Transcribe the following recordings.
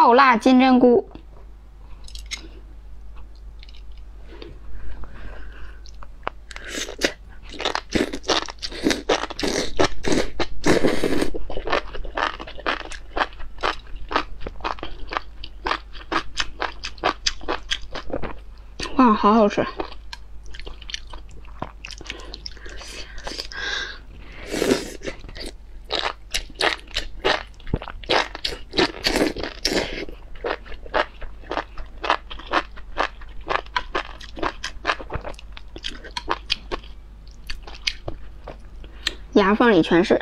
爆辣金针菇。哇，好好吃！牙缝里全是。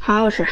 好好吃。